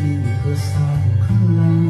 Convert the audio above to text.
see the sun climb.